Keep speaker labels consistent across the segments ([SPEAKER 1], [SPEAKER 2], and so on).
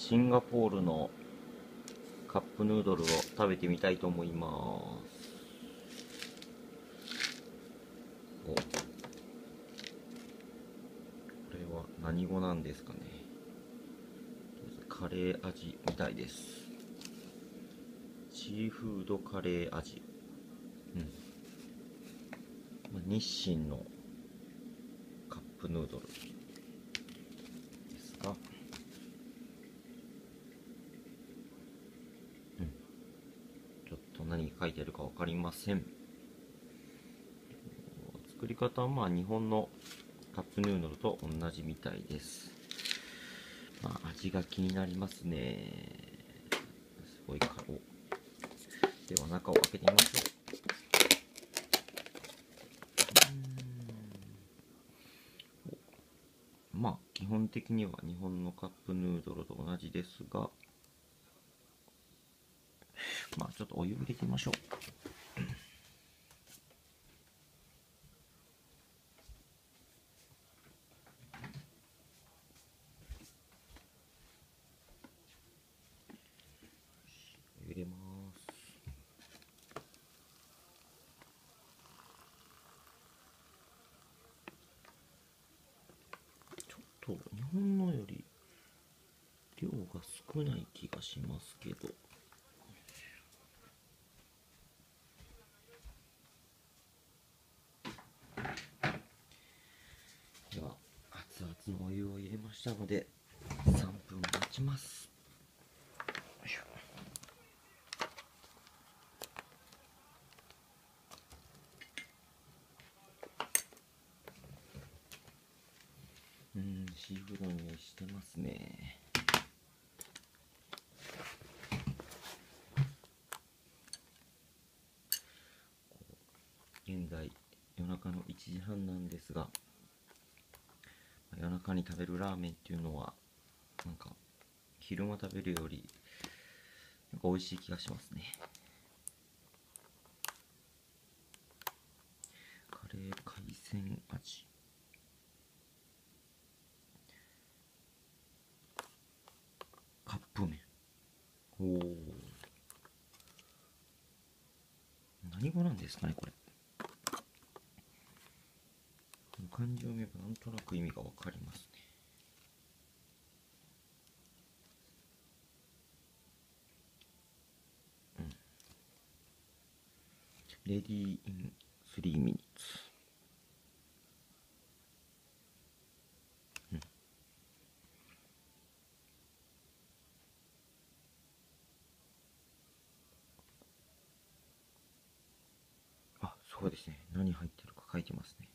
[SPEAKER 1] シンガポールのカップヌードルを食べてみたいと思います。おこれは何語なんですかね。カレー味みたいです。シーフードカレー味。うん、日清のカップヌードルですがうんちょっと何書いてあるか分かりません。作り方はまあ日本のカップヌードルと同じみたいです。まあ味が気になりますね。すごいかおでは中を開けてみましょう。うまあ基本的には日本のカップヌードルと同じですがまあちょっとお湯入れてみましょう。入れます。ちょっと日本のより量が少ない気がしますけどでは熱々のお湯を入れましたので3分待ちます。うんシーフードの匂いしてますね。現在夜中の1時半なんですが。夜中に食べるラーメンっていうのはなんか昼間食べるよりなんか美味しい気がしますね。カレー海鮮味。カップ麺。おお何語なんですかねこれ。漢字を見ればなんとなく意味がわかりますね。うん。レディーイン3ミニッツ。あそうですね。何入ってるか書いてますね。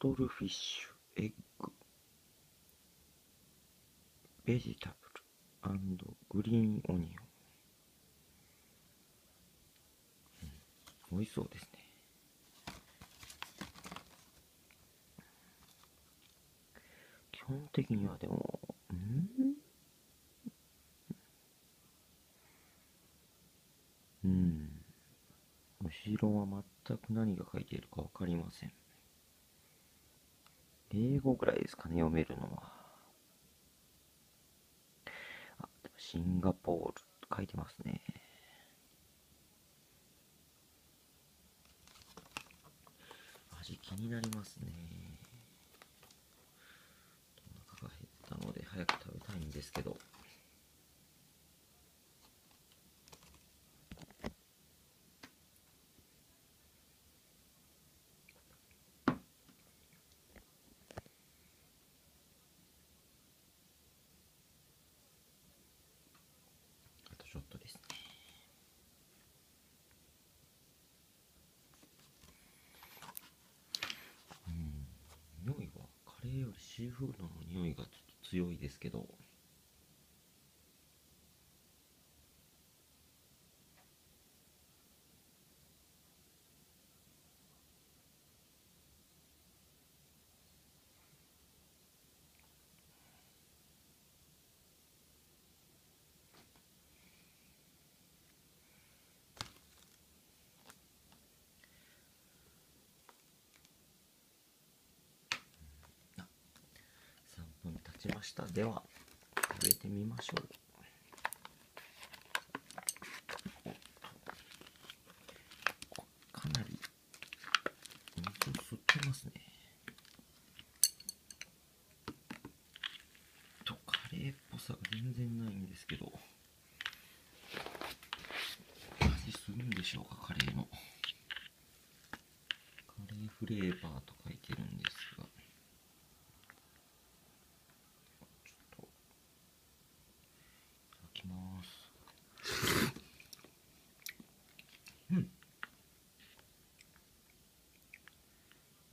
[SPEAKER 1] トルフィッシュエッグベジタブルグリーンオニオン、うん、美味しそうですね基本的にはでもうん？うん。後ろは全く何が書いているかわかりません。英語ぐらいですかね、読めるのは。あ、でもシンガポールと書いてますね。味気になりますね。お腹が減ったので早く食べたいんですけど。あとちょっとですね。うん、匂いれよりシーフードの匂いがちょっと強いですけど。ちました。では食べてみましょう。かなり水を吸ってますね。とカレーっぽさが全然ないんですけど味するんでしょうかカレーの。カレーフレーバーと書いてるんですがちょっといただきます。うん。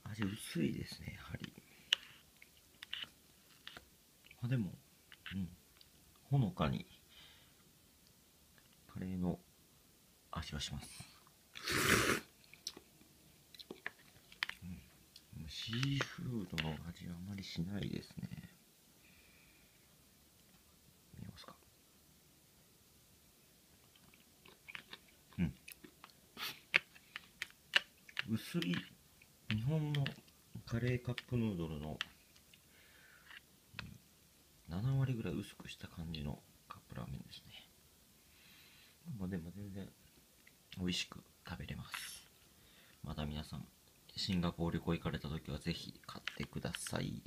[SPEAKER 1] 味薄いですねやはり。あでもうん。ほのかにカレーの味はします。うん。シーフードの味はあまりしないですね見えますかうん薄い日本のカレーカップヌードルの7割ぐらい薄くした感じのカップラーメンですね。まあでも全然美味しく食べれます。また皆さんシンガポール旅行行かれた時はぜひ買ってください。